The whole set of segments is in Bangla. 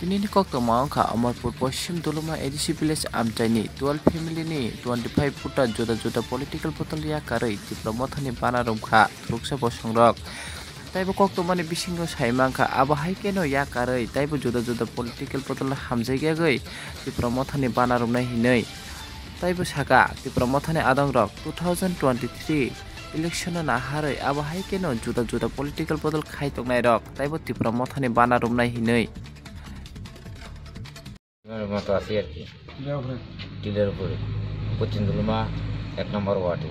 Pinini kokto maangkha Amarpur Poshim Doloma ADC Village Amchaini 12 family ni 25 puta juda juda political botol ya karai tipra mothani bana rumkha thuksa bosangrok taibo kokto mani bisingo saimangkha abo haikeno ya karai taibo juda juda political botol hamjaiga goi tipra mothani bana rumnai hinoi taibo saka tipra mothani adongrok 2023 election না হারে আবো হাই কেন জুদা জুদা পলিটিক্যাল বদল খাই তংনাই রক তাইব ত্রিপুরা মথানি বানা রুমনাই হিনই মতো আছি আর কি। টিলের উপরে। পশ্চিম দুলুমা এক নম্বর ওয়ার্ডে।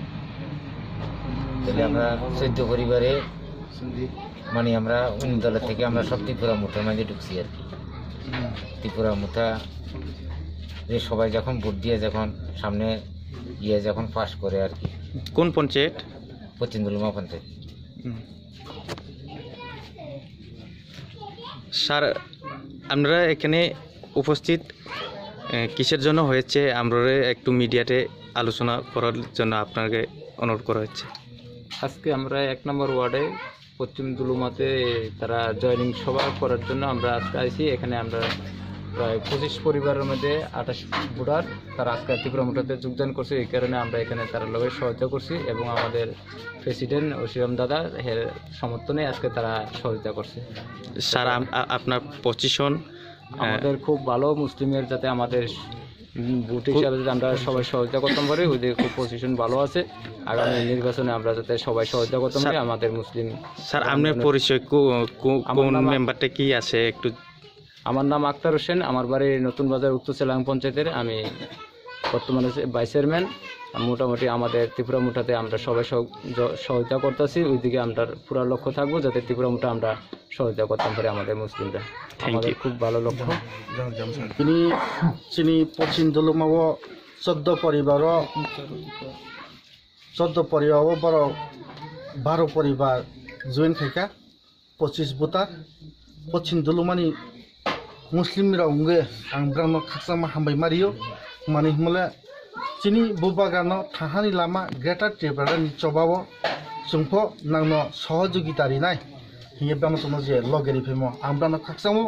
তাহলে আমরা চোদ্দ পরিবারে মানে আমরা উন্নতলা থেকে আমরা সব ত্রিপুরা মুঠার মাঝে ঢুকছি আর কি। ত্রিপুরা মুঠা যে সবাই যখন ভোট দিয়ে যখন সামনে ইয়ে যখন পাস করে আর কি। কোন পঞ্চায়েত? পশ্চিম দুলুমা পঞ্চায়েত স্যার আমরা এখানে উপস্থিত কিসের জন্য হয়েছে আমরা একটু মিডিয়াতে আলোচনা করার জন্য আপনাকে অনুরোধ করা হচ্ছে? আজকে আমরা এক নম্বর ওয়ার্ডে পশ্চিম দুলুমাতে তারা জয়নিং সভা করার জন্য আমরা আজকে আইছি। এখানে আমরা প্রায় পঁচিশ পরিবারের মধ্যে আঠাশ ভোটার তারা আজকে ত্রিপুরা মুঠাতে যোগদান করছে। এই কারণে আমরা এখানে তারা লগে সহায়তা করছি এবং আমাদের প্রেসিডেন্ট ওসিরাম দাদা এর সমর্থনে আজকে তারা সহযোগিতা করছে। স্যার আপনার পজিশন আমাদের খুব ভালো মুসলিমের যাতে আমাদের ভোট হিসাবে যাতে আমরা সবাই সহযোগিতা করতে পারি ওদের খুব পজিশন ভালো আছে। আগামী নির্বাচনে আমরা যাতে সবাই সহযোগিতা করতে পারি আমাদের মুসলিম স্যার আপনার পরিচয় কোন মেম্বারটা কি আছে? একটু আমার নাম আক্তার হোসেন আমার বাড়ি নতুন বাজার উত্তর চেলাং পঞ্চায়েতের আমি বর্তমানে ভাইস চেয়ারম্যান মোটামুটি আমাদের ত্রিপুরা মুঠাতে আমরা সবাই সহ- জ- সহযোগিতা করতেছি। ওইদিকে আমরা পুরো লক্ষ্য থাকব যাতে ত্রিপুরা মুঠা আমরা সহযোগিতা করতাম পারি আমাদের মুসলিমরা। আমাদের খুব ভালো লক্ষ্য। তিনি চিনি পশ্চিম দলুমাব চোদ্দ পরিবার চোদ্দ পরিবার বড় বারো পরিবার জয়েন খাইকা পঁচিশ বুতার পশ্চিম দলুমানি মুসলিমরা উঙ্গে আং ব্রানো খাকসামা হামবাই মারিও মানে হলে চিনি বুবাগানো থাহানি লামা গ্রেটার ত্রিপুরানি চবাবো চুংফ নাংনো সহযোগিতারি নাই হিঙে ব্রাহ্ম চমো যে লগেরি ফেমো আমরা ব্রানো খাকসামো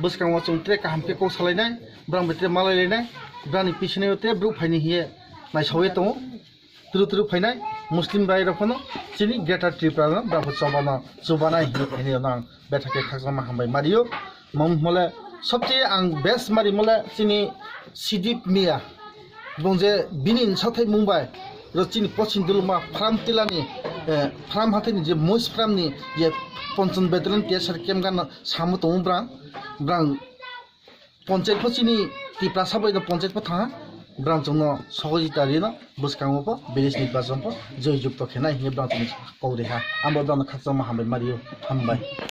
বসকামো চুংত্রে কাহামকে কৌশালাইনাই ব্রাহ্ম বেত্রে মালাইলাইনাই ব্রানি পিছনেতে ব্রুক ফাইনি হিয়ে নাই সবে তো ত্রু ত্রু ফাইনাই মুসলিম রায় রকম চিনি গ্রেটার ত্রিপুরা ব্রাহ্ম চবানো চুবানাই হিনে নাং বেঠাকে খাকসামা হামবাই মারিও মম হলে सबसे आं बेस्ट मारि मलाई चिनि सिदिप मिया बंजे बिनि साथै मुम्बाइ र चिनि पश्चिम दुलमा फार्म तिलानि फार्म हाथैनि जे मोस फार्मनि जे पञ्चन बेद्रन केसर केम गान सामु तौ ब्रा ब्रा पञ्चायत पचिनि तिप्रा सबै पञ्चायत पो थाहा ब्रान्च न सहजिता रिन बुस्काङ पो बिरेस निर्वाचन पो जयजुक्त खेनाइ हे ब्रान्च कौरेहा आम्बो दन खाचमा हाम्बाय मारियो हाम्बाय